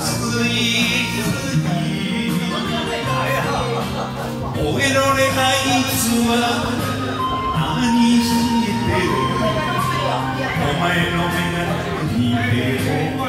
終えられないつは何してお前の目が見てお前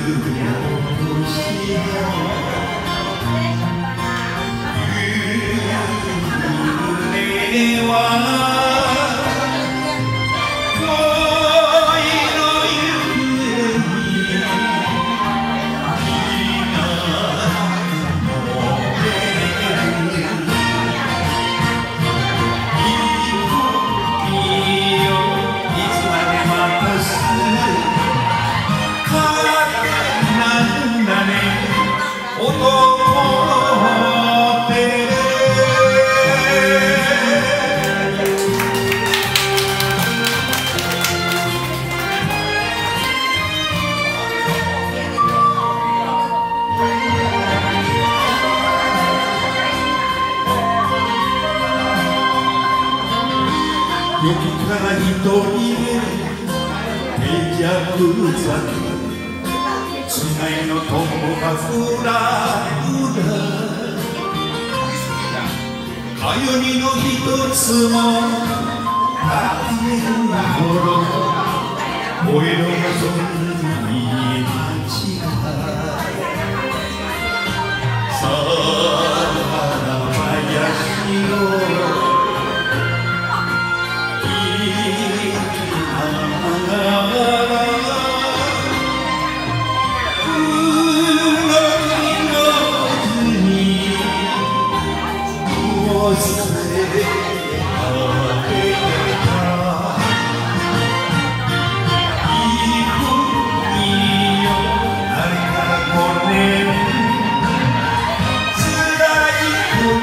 ずる。のし夢駅から一人で定着酒つがいの友がふらふらかゆみの一つもあふれるほどお色がそんな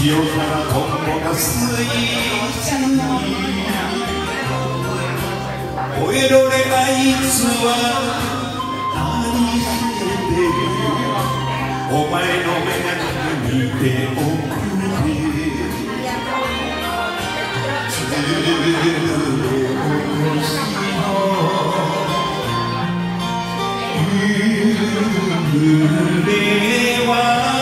塩辛トンボがスイーツに終えられないつは何してる。お前の目が見ておくれ夢は